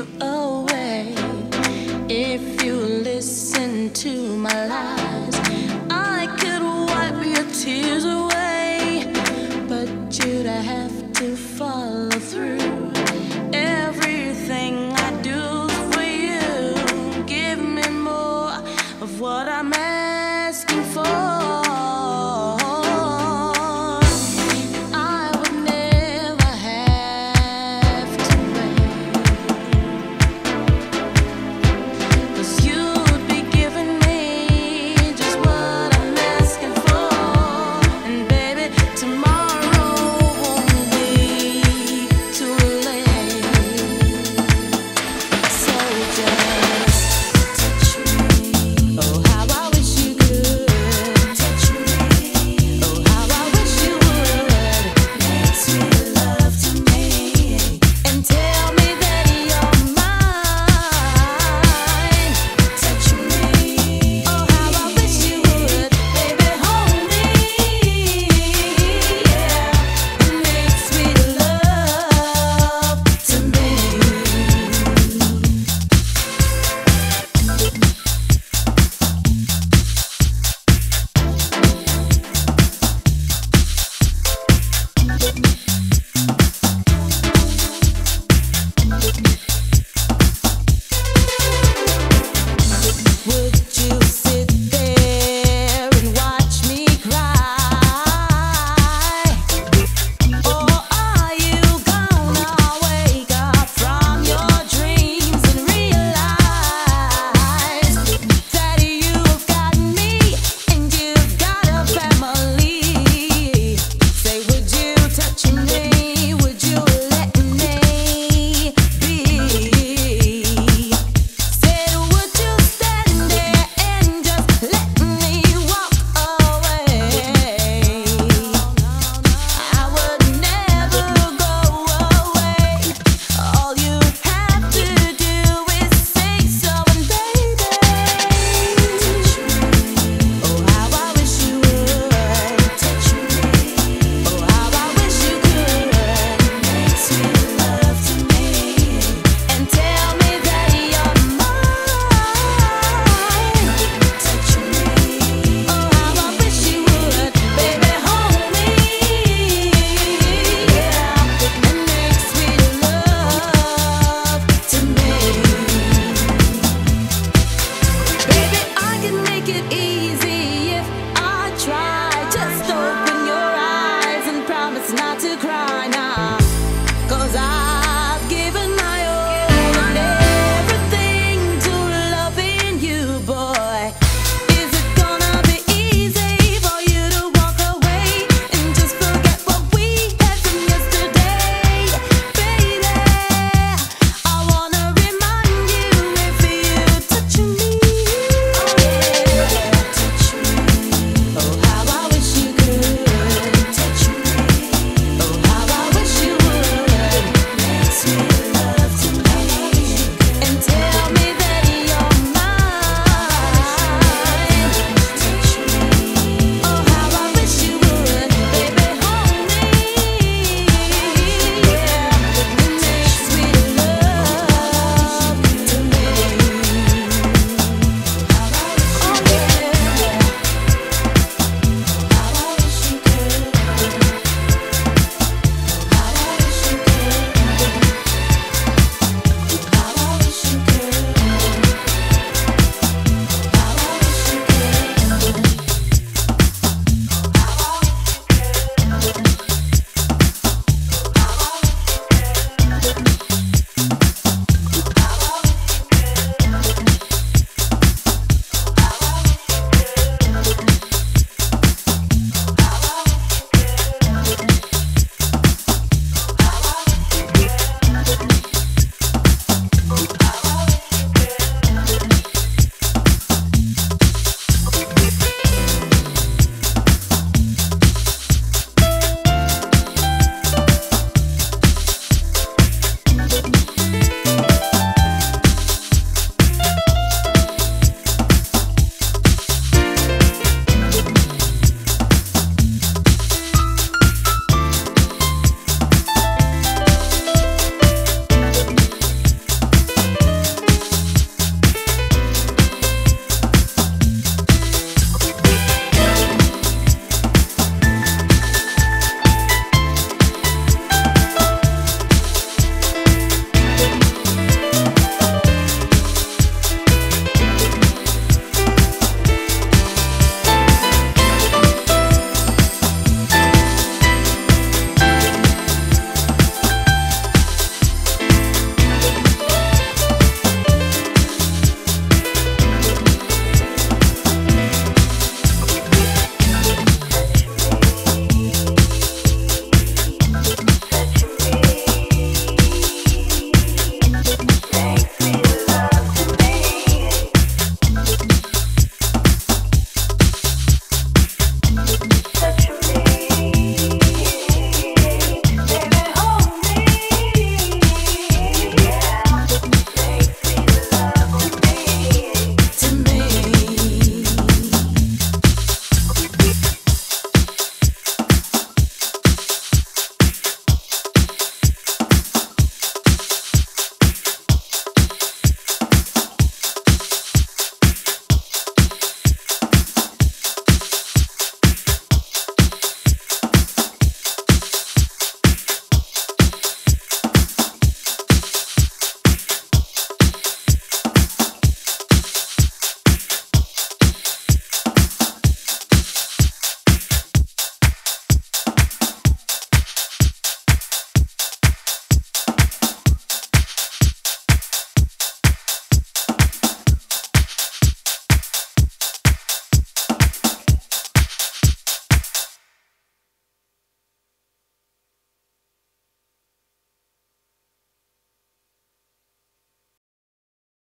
you up.